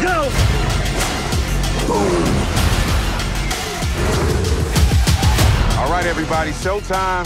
go! All right, everybody, showtime.